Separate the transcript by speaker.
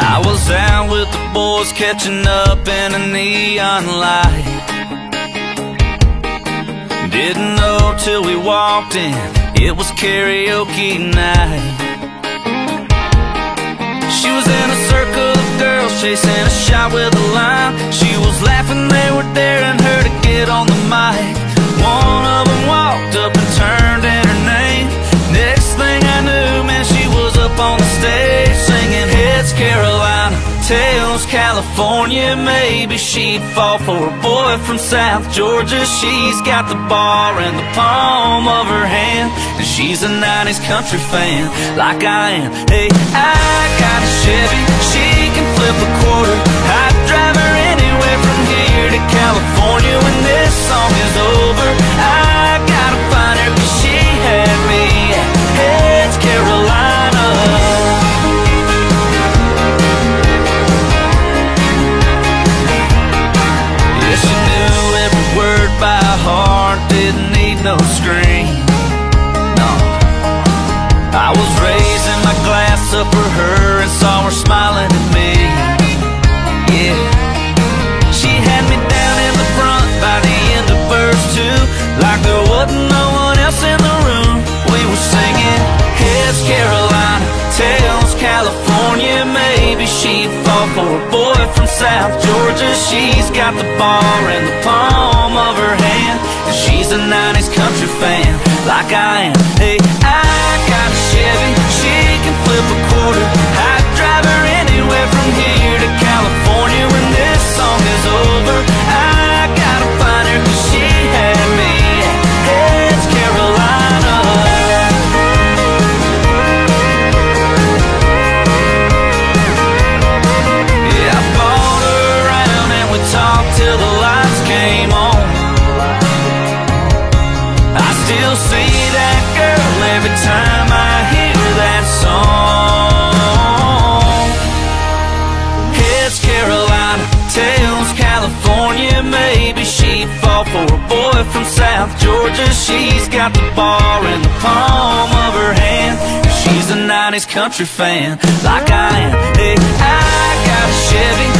Speaker 1: I was out with the boys catching up in a neon light. Didn't know till we walked in, it was karaoke night. She was in a circle of girls chasing a shot with a line. She was laughing, they were daring thing I knew, man, she was up on the stage singing Heads Carolina, Tails California. Maybe she'd fall for a boy from South Georgia. She's got the bar in the palm of her hand, and she's a 90s country fan like I am. Hey, I got a Chevy, she can flip a quarter. No screen. No. I was raising my glass up for her and saw her smiling at me. Yeah. She had me down in the front by the end of verse two, like there wasn't no one else in the room. We were singing Heads Carolina, Tails California. Maybe she'd fall for a boy from South Georgia. She's got the bar in the palm of her like I am. Maybe she'd fall for a boy from South Georgia. She's got the bar in the palm of her hand. She's a 90s country fan, like I am. Hey, I got a Chevy,